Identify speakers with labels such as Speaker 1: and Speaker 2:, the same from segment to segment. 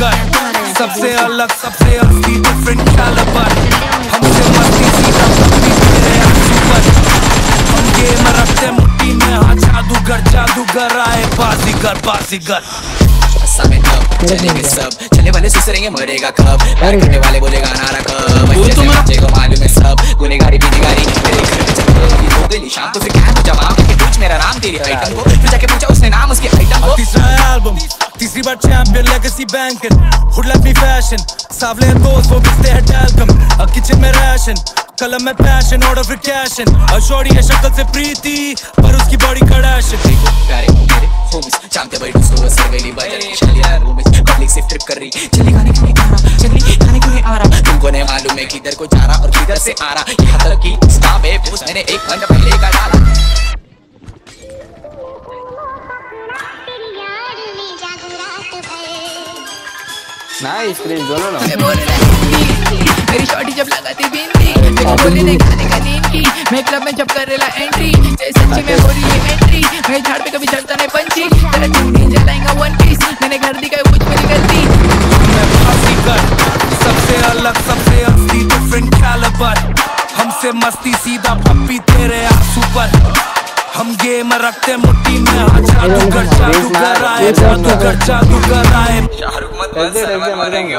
Speaker 1: बाजीगर सबसे अलग सबसे असली डिफरेंट कैलिबर हमसे मस्ती सीधा पत्ती तेरे आँसू पर हम गेम रखते मुट्ठी में हाँ जादूगर जादूगर आए बाजीगर बाजीगर।
Speaker 2: चलेंगे सब। चलने वाले सुसरेंगे मरेगा कब? प्यार करने वाले बोलेगा नारा कब? बच्चे से बच्चे को मालूम है सब। गुनेगारी बिनेगारी तेरे घर पे चक्कर हो। गई शाम तो फिर क्या है जवाब? के पूछ मेरा नाम तेरी आइटम को को
Speaker 1: तीसरा एल्बम तीसरी बार champion legacy banking hood left me fashion सावले दोस्त, वो बिकते हैं टैल्कम किचन में राशन कलम में पैशन ऑर्डर फिर कैशन अशोरी है शक्ल से प्रीति, पर उसकी बॉडी कड़ाशन
Speaker 2: देखो प्यारे मेरे होमिस चाहते भाई उसको सरवेली बजर चली यार रूमिस पब्लिक से ट्रिप कर रही चली गाने क्यों नहीं आ रहा, चली गाने क्यों नहीं आ रहा। तुमको नहीं मालूम है किधर को जा रहा और किधर से आ रहा। यहाँ तक कि स्टाफ है पोस्ट मैंने एक घंटा पहले का डाला।
Speaker 3: नाइस ना।
Speaker 2: बोल रहा हूँ, मेरी शॉटी जब लगाती बिंदी देखो बोले नहीं खाने का नींद की मैं क्लब में जब कर रेला एंट्री जैसे सच्ची में हो रही है एंट्री मैं झाड़ पे कभी चलता नहीं पंची तेरा चूड़ी जलाएगा वन पीस मैंने घर दी गई कुछ मेरी गलती
Speaker 1: मैं बाजीगर सबसे अलग सबसे असली डिफरेंट कैलिबर हमसे मस्ती सीधा पप्पी तेरे आँसू पर। हम गेम रखते मुट्ठी में हाँ जादूगर जादूगर आए जादूगर जादूगर आए।
Speaker 2: शाहरुख मत
Speaker 3: चलते चलते मर जाएँगे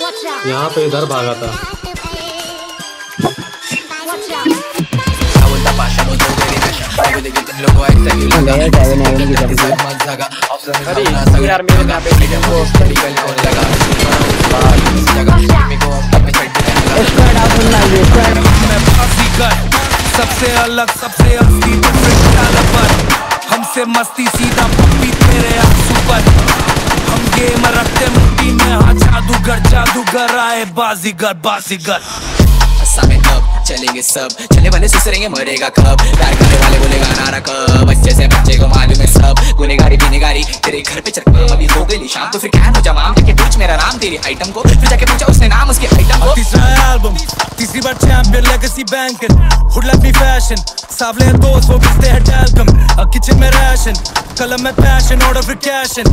Speaker 4: Watch out
Speaker 5: यहाँ पे इधर भागा था।
Speaker 4: Watch out
Speaker 2: बोलता भाषा में
Speaker 1: सबसे अलग, सबसे असली डिफरेंट हमसे मस्ती सीधा पप्पी तेरे आँसू पर। हम गेम रखते मुट्ठी में हाँ जादूगर जादूगर आए बाजीगर बाजीगर।
Speaker 2: चलेंगे सब? चलने वाले सुसरेंगे, मरेगा कब? प्यार करने वाले बोलेगा, नारा कब? बच्चे से बच्चे को मालूम है सब। गुनेगारी, बिनेगारी, तेरे घर पे चक्कर अभी हो गई शाम तो फिर क्या है जमाम तेरी आइटम को। फिर जाके पूछा, उसने नाम, उसके आइटम को।
Speaker 1: तीसरा एल्बम तीसरी बार champion legacy banking hood left me fashion सावले दोस्त, वो बिस्ते हैं टैल्कम किचन में राशन कलम में पैशन ऑर्डर फिर कैशन